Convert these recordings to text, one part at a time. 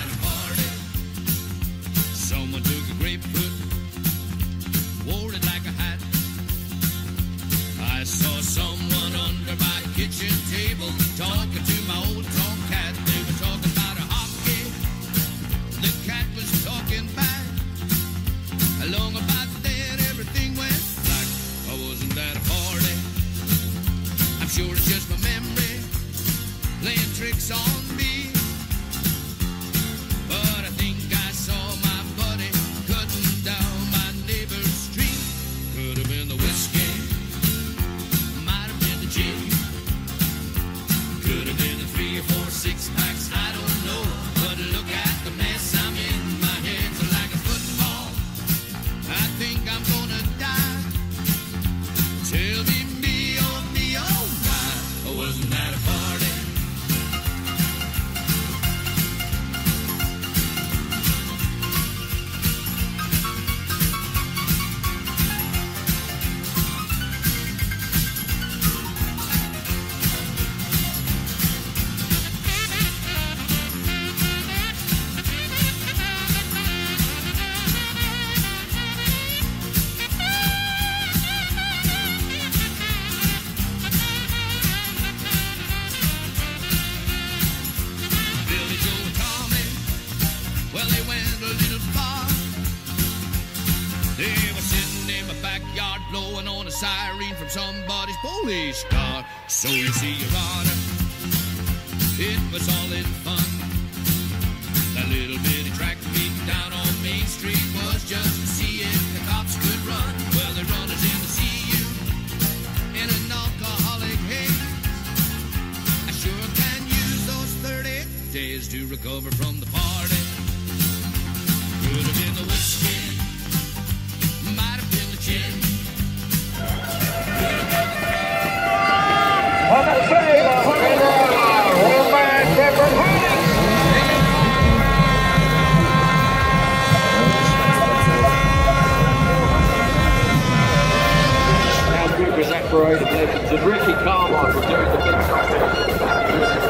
at party. Someone took a grapefruit, wore it like a hat. I saw someone under my kitchen table talking to my old tomcat. They were talking about a hockey. The cat was talking back along about siren from somebody's police car. So you see, Your Honor, it was all in fun. That little bitty track meet down on Main Street was just to see present parade and Ricky Carmichael doing the big trumpet.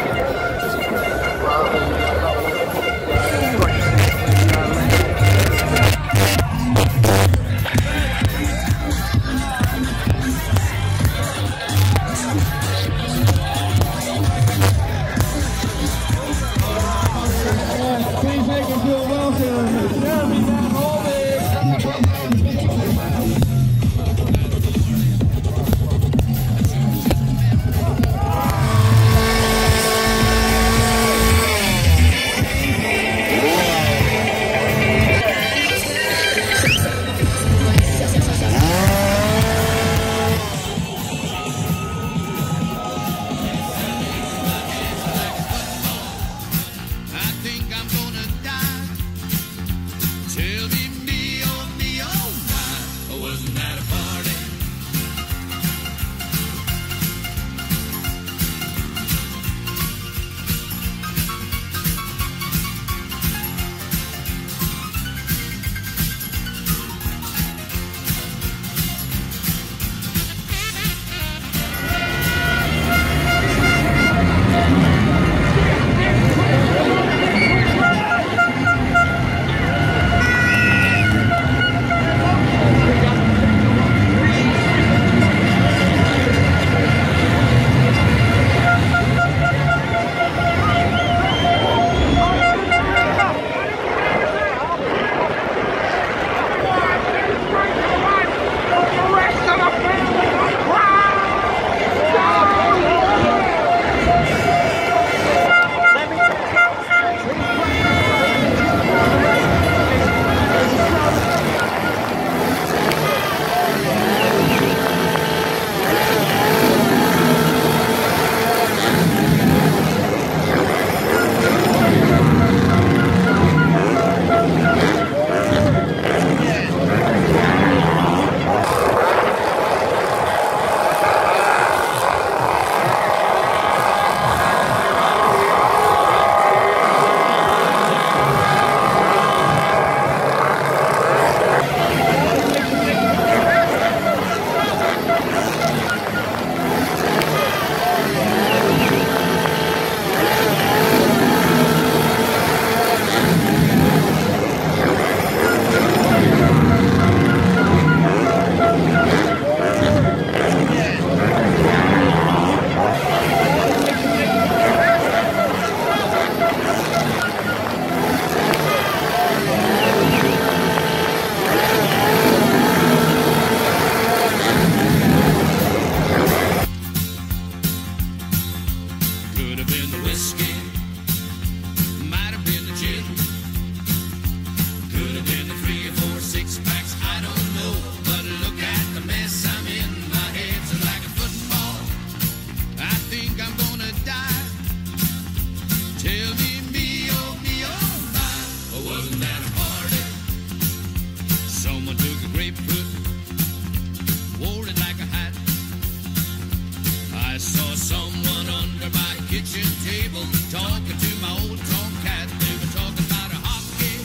Saw someone under my kitchen table talking to my old tomcat. They were talking about a hockey.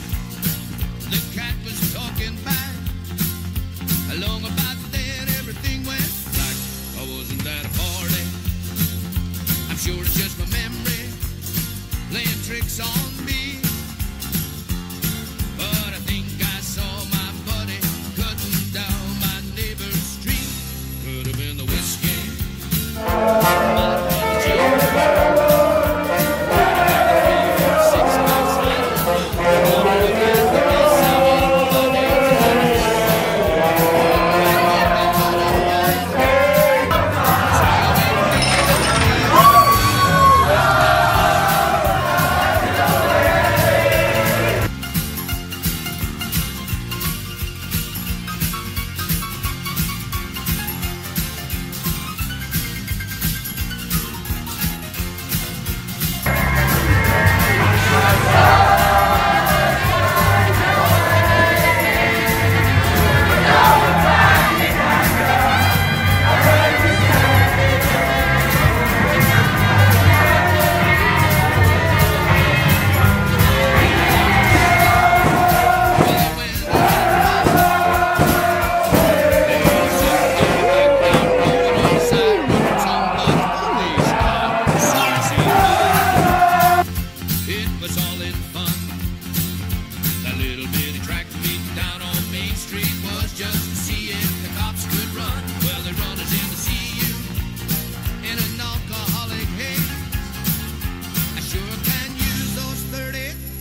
The cat was talking back. Along about then, everything went black. I wasn't at a party. I'm sure it's just my memory playing tricks on me.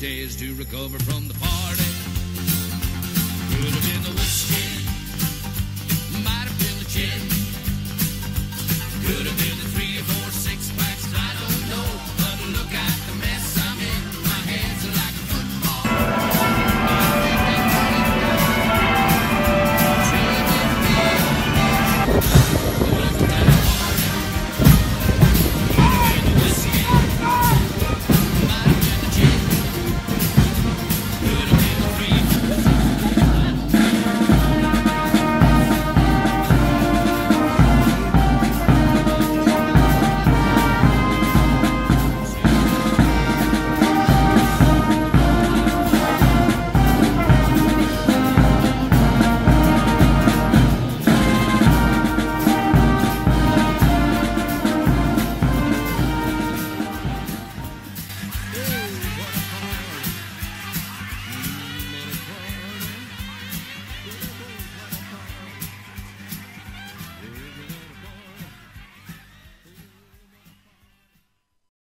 Days to recover from the